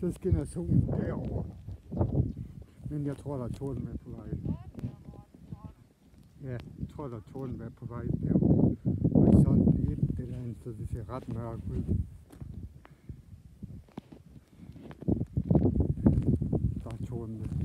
så skinner solen derover. Men jeg tror, der er torden med på vej. Ja, jeg tror, der er torden med på vej derover. Og sådan et det der andet, så det ser ret mørkt ud. Der er torden med.